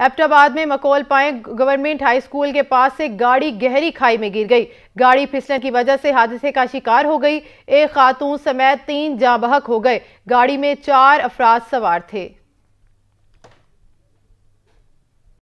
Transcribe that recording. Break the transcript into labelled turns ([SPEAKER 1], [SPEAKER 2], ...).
[SPEAKER 1] एबटाबाद में मकोल पाए government high school के पास से गाड़ी गहरी खाई में गिर गई। गाड़ी फिसलने की वजह से हादसे का शिकार हो गई। एक खातून समेत तीन जाँ बहक हो गए। गाड़ी में चार अफराद सवार थे।